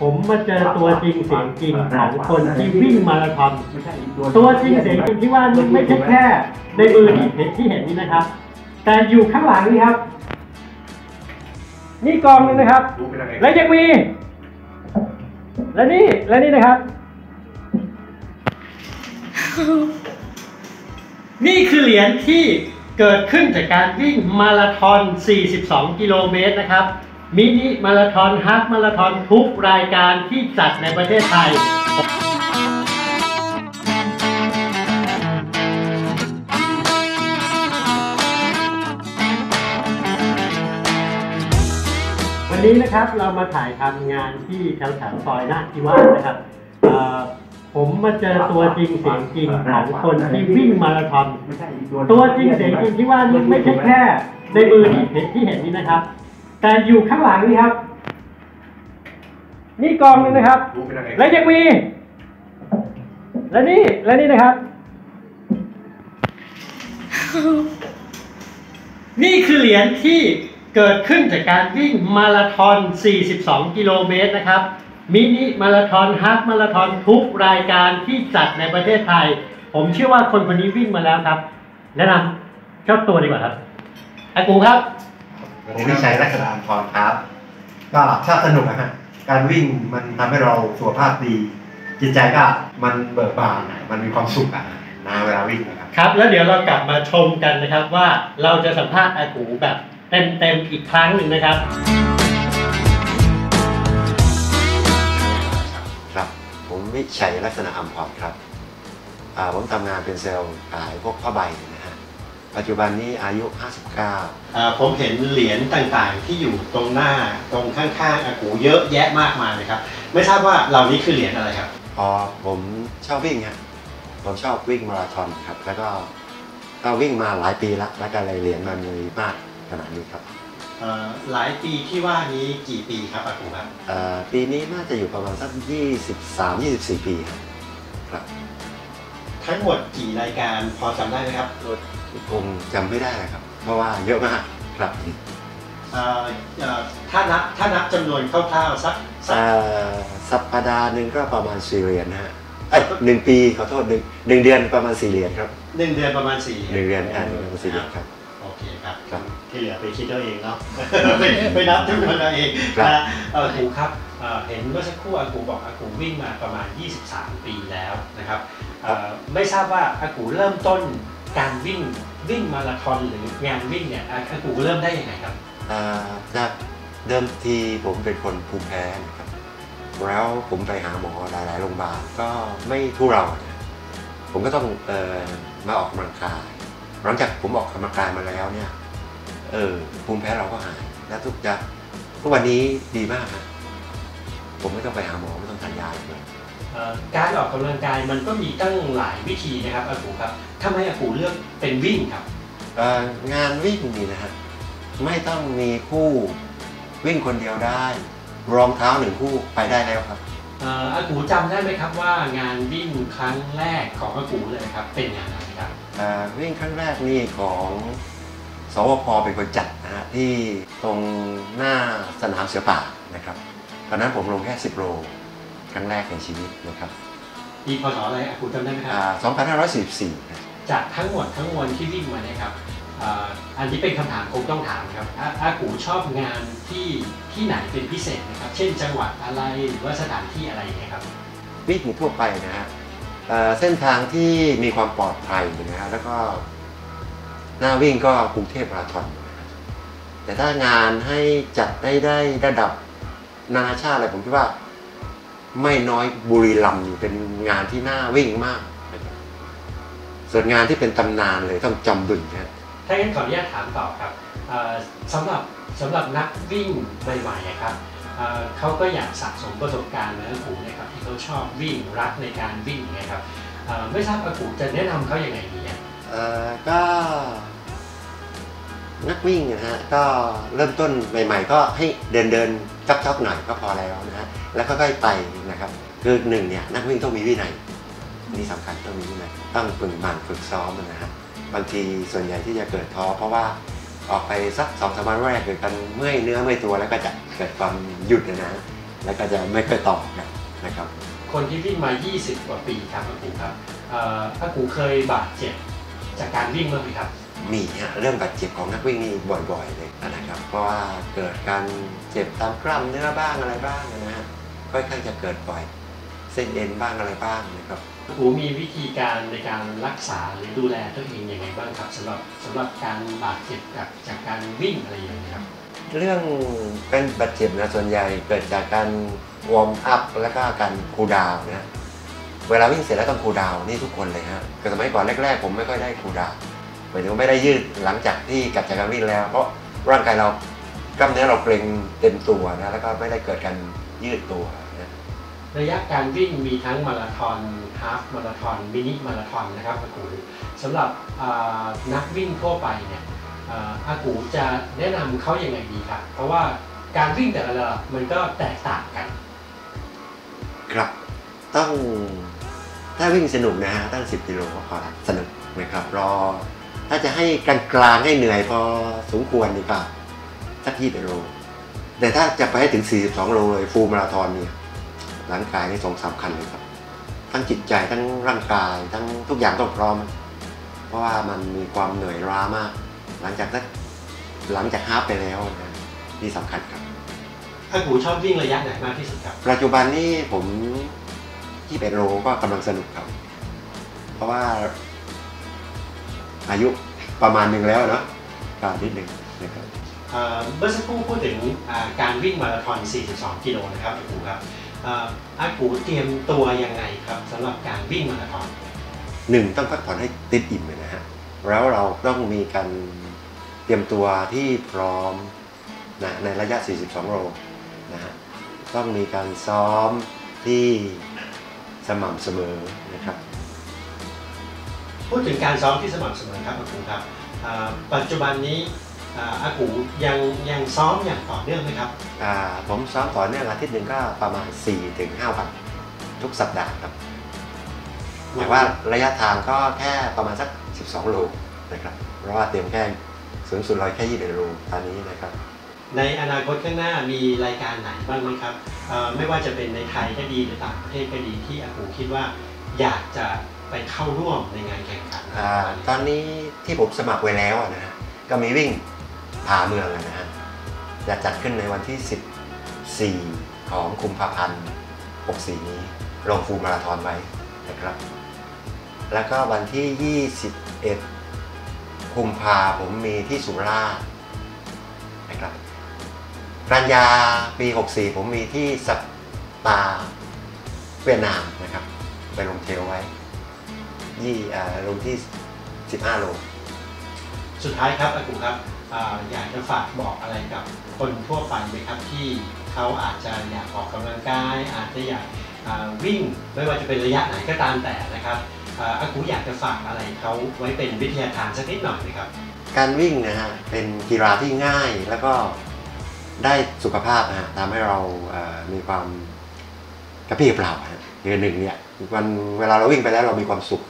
ผมมาเจอตัวจริงเสียงจริงของคนที่วิ่งมาราธอนตัวจริงเสียงจริงที่ว่านี่ไม่ใช่แค่ ในมือที่เห็นที่เห็นนี่นะครับ แต่อยู่ข้างหลังนี่ครับ นี่กองหนึงนะครับ และยังมี และนี่และนี่นะครับ นี่คือเหรียญที่เกิดขึ้นจากการวิ่งมาราธอน 42 กิโลเมตรนะครับ มินิมาราธอนฮาล์ฟมาราธอนทุกรายการที่จัดในประเทศไทย วันนี้นะครับเรามาถ่ายทำงานที่แถวแถวๆซอยนาคิวาสนะครับเอ่อผมมาเจอตัวจริงเสียงจริงของคนที่วิ่งมาราธอนไม่ใช่อีกตัวตัวจริงเสียงจริงที่ว่านี่ไม่ใช่แค่ ในมือที่เห็นที่เห็นนี่นะครับ แต่อยู่ข้างหลังนี่ครับ นี่กองหนึงนะครับดูเป็นยังไงและยังมี และนี่ และนี่นะครับ นี่คือเหรียญที่เกิดขึ้นจากการวิ่งมาราธอน 42 กิโลเมตรนะครับ มินิมาราธอนฮาล์ฟมาราธอนทุกรายการที่จัดในประเทศไทย ผมเชื่อว่าคนคนนี้วิ่งมาแล้วครับ แนะนำเจ้าตัวดีกว่าครับอากูครับ ผมวิชัยลักษณะอัมพรครับ ก็ชอบสนุกนะฮะการวิ่งมันทำให้เราสุขภาพดี จิตใจก็มันเบิกบานอะมันมีความสุขอะนะเวลาวิ่งนะครับครับ แล้วเดี๋ยวเรากลับมาชมกันนะครับว่าเราจะสัมภาษณ์อากูแบบเต็มๆอีกครั้งหนึ่งนะครับครับผมวิชัยลักษณะอัมพรครับอ่าผมทำงานเป็นเซลล์ขายพวกผ้าใบนะฮะ ปัจจุบันนี้อายุ 59อ่าผมเห็นเหรียญต่างๆ ที่อยู่ตรงหน้าตรงข้างๆอากูเยอะแยะมากมายเลยครับ ไม่ทราบว่าเหล่านี้คือเหรียญอะไรครับ พอผมชอบวิ่งฮะผมชอบวิ่งมาราธอนครับ แล้วก็ก็วิ่งมาหลายปีแล้วแล้วก็เลยเหรียญมันเลยมากขนาดนี้ครับเอ่อหลายปีที่ว่านี้กี่ปีครับอากูครับเอ่อปีนี้น่าจะอยู่ประมาณสัก 23 24 ปีครับครับทั้งหมดกี่รายการพอจำได้ไหมครับ คงจำไม่ได้นะครับ เพราะว่าเยอะมากครับเอ่อเอ่อถ้านับถ้านับจำนวนคร่าวๆสักสักเอ่อสัปดาห์หนึ่งก็ประมาณ4เหรียญนะฮะเอ้ยหนึ่งปีขอโทษหนึ่งหนึ่งเดือนประมาณ4เหรียญครับหนึ่งเดือนประมาณสี่หนึ่งเดือนอ่าหนึ่งเดือนประมาณ4เหรียญครับ โอเคครับ ครับที่เหลือไปคิดเอาเองเนาะ ไปไปนับจำนวนเอาเองครับ นะเออครูครับเอ่อเห็นเมื่อสักครู่อากูบอกอากูวิ่งมาประมาณ 23 ปีแล้วนะครับเอ่อไม่ทราบว่าอากูเริ่มต้น การวิ่งวิ่งมาราธอนหรืองานวิ่งเนี่ยอาอากูเริ่มได้ยังไงครับอ่อจากเดิมทีผมเป็นคนภูมิแพ้นะครับแล้วผมไปหาหมอหลายๆโรงพยาบาลก็ไม่ทุเรานะผมก็ต้องเออมาออกกำลังกายหลังจากผมออกกำลังกายมาแล้วเนี่ยเออภูมิแพ้เราก็หายและทุกอย่างทุกวันนี้ดีมากนะผมไม่ต้องไปหาหมอไม่ต้องทานยาเลย การออกกำลังกายมันก็มีตั้งหลายวิธีนะครับอากูครับทำไมอากูเลือกเป็นวิ่งครับเอ่องานวิ่งนี่นะฮะไม่ต้องมีคู่วิ่งคนเดียวได้ รองเท้าหนึ่งคู่ไปได้แล้วครับเอ่ออากูจำได้ไหมครับว่างานวิ่งครั้งแรกของอากูเลยครับเป็นงานอะไรครับเอ่อวิ่งครั้งแรกนี่ของสวพเป็นคนจัดนะฮะที่ตรงหน้าสนามเสือป่านะครับตอนนั้นผมลงแค่ 10 โลค รั้งแรกในชีวิตนะครับปีพศอะไรอากูจำได้ไหมครับอ่า2544นะจากทั้งหมดทั้งมวลที่วิ่งมาเนี่ยครับเอ่ออันนี้เป็นคำถามคงต้องถามครับอาอากูชอบงานที่ที่ไหนเป็นพิเศษนะครับ เช่นจังหวัดอะไรหรือว่าสถานที่อะไรอย่างเงี้ยครับ วิ่งทั่วไปนะฮะเอ่อเส้นทางที่มีความปลอดภัยนะฮะแล้วก็หน้าวิ่งก็กรุงเทพมาราธอนนะฮะแต่ถ้างานให้จัดได้ได้ระดับนานาชาติอะไรผมคิดว่า ไม่น้อยบุรีรัมย์เป็นงานที่น่าวิ่งมากนะครับส่วนงานที่เป็นตำนานเลยต้องจอมบึงนะฮะถ้างั้นขออนุญาตถามต่อครับเอ่อสำหรับสำหรับนักวิ่งใหม่ๆอะครับเอ่อเขาก็อยากสะสมประสบการณ์เหมือนอากูเนะครับที่เขาชอบวิ่งรักในการวิ่งอย่างเงี้ยครับเอ่อไม่ทราบอากูจะแนะนำเขาอย่างไรดีอะเอ่อก็ นักวิ่งนะฮะก็เริ่มต้นใหม่ ๆ ก็ให้เดินเดินๆจ๊อกๆหน่อยก็พอแล้วนะฮะแล้วค่อยๆไปนะครับคือหนึ่งเนี่ยนักวิ่งต้องมีวินัยนี่สำคัญต้องมีวินัยต้องฝึกหมั่นฝึกซ้อมนะฮะบางทีส่วนใหญ่ที่จะเกิดท้อเพราะว่าออกไปสักสองสามวันแรกเกิดกันเมื่อยเนื้อเมื่อยตัวแล้วก็จะเกิดความหยุดนะฮะแล้วก็จะไม่ค่อยต่อกันนะครับ คนที่วิ่งมา 20 กว่าปีครับอากูครับเอ่ออากูเคยบาดเจ็บจากการวิ่งบ้างไหมครับ มีฮะเรื่องบาดเจ็บของนักวิ่งนี่บ่อยๆเลยนะครับ เพราะว่าเกิดการเจ็บตามกล้ามเนื้อบ้างอะไรบ้างนะฮะค่อนข้างจะเกิดบ่อย เส้นเอ็นบ้างอะไรบ้างนะครับอากูมีวิธีการในการรักษาหรือดูแลตัวเองยังไงบ้างครับสำหรับสำหรับการบาดเจ็บจากจากการวิ่งอะไรอย่างนี้ครับเรื่องเป็นบาดเจ็บนะส่วนใหญ่เกิดจากการ warm up แล้วก็การ cool down นะเวลาวิ่งเสร็จแล้วต้อง cool down นี่ทุกคนเลยฮะคือสมัยก่อนแรกๆผมไม่ค่อยได้ cool down หมายถึงว่าไม่ได้ยืดหลังจากที่กลับจากการวิ่งแล้ว เพราะร่างกายเรากล้ามเนื้อเราเกร็งเต็มตัวนะแล้วก็ไม่ได้เกิดการยืดตัวนะระยะการวิ่งมีทั้งมาราธอนฮาฟมาราธอนมินิมาราธอนนะครับอากูสำหรับอ่านักวิ่งทั่วไปเนี่ยอ่าอากูจะแนะนำเขายังไงดีครับเพราะว่าการวิ่งแต่ละระดับมันก็แตกต่างกัน ครับต้องถ้าวิ่งสนุกนะฮะตั้ง 10กิโลก็พอละสนุกนะครับรอ ถ้าจะให้กลางกลางๆให้เหนื่อยพอสมควรนี่ก็สักยี่สิบโล แต่ถ้าจะไปให้ถึง 42 โลเลยฟูลมาราธอนเนี่ยร่างกายนี่สองสำคัญเลยครับ ทั้งจิตใจทั้งร่างกาย ทั้งทุกอย่างต้องพร้อม เพราะว่ามันมีความเหนื่อยล้ามาก หลังจากนั้นหลังจากฮาล์ฟไปแล้วนะนี่สำคัญครับอากูชอบวิ่งระยะไหนมากที่สุดครับ ปัจจุบันนี้ผมที่เป็นโลก็กำลังสนุกครับ เพราะว่า อายุประมาณหนึ่งแล้วเนาะก็นิดหนึ่งนะครับเอ่อเมื่อสักครู่พูดถึงอ่าการวิ่งมาราธอน 42 กิโลนะครับอากูครับเอ่ออากูเตรียมตัวยังไงครับสำหรับการวิ่งมาราธอนหนึ่งต้องพักผ่อนให้ติดอิ่มเลยนะฮะแล้วเราต้องมีการเตรียมตัวที่พร้อมนะในระยะ 42 โลนะฮะต้องมีการซ้อมที่สม่ำเสมอนะครับ พูดถึงการซ้อมที่สม่ำเสมอครับอากูครับอ่าปัจจุบันนี้อ่าอากูยังยังซ้อมอย่างต่อเนื่องไหมครับอ่าผมซ้อมต่อเนื่องอาทิตย์หนึ่งก็ประมาณ 4-5 วันทุกสัปดาห์ครับแต่ว่าระยะทางก็แค่ประมาณสัก 12 โลนะครับ เพราะว่าเตรียมแค่สูงสุดร้อยแค่21โลตอนนี้นะครับ ในอนาคตข้างหน้ามีรายการไหนบ้างไหมครับเอ่อไม่ว่าจะเป็นในไทยก็ดีหรือต่างประเทศก็ดีที่อากูคิดว่าอยากจะ ไปเข้าร่วมในงานแข่งขันตอนนี้ที่ผมสมัครไว้แล้วนะฮะก็มีวิ่งผ่าเมืองนะฮะจะจัดขึ้นในวันที่ 14 ของคุมภาพันธ์ 64 นี้ลงฟูมาราธอนไว้นะครับ แล้วก็วันที่ 21 คุมภาผมมีที่สุราษฎร์นะครับกันยาปี 64 ผมมีที่สปาเวียดนามนะครับ ไปลงเทลไว้ ยี่อ่าลงที่ 15 โล สุดท้ายครับอากูครับอ่าอยากจะฝากบอกอะไรกับคนทั่วไปไหมครับที่เขาอาจจะอยากออกกำลังกาย อาจจะอยากอ่าวิ่งไม่ว่าจะเป็นระยะไหนก็ตามแต่นะครับอ่าอากูอยากจะฝากอะไรเขาไว้เป็นวิทยาทานสักนิดหน่อยไหมครับ การวิ่งนะฮะเป็นกีฬาที่ง่ายแล้วก็ได้สุขภาพนะฮะทำให้เราเอ่อมีความ กระพี่เปล่าเดือนหนึ่งเนี่ยมันเวลาเราวิ่งไปแล้วเรามีความสุข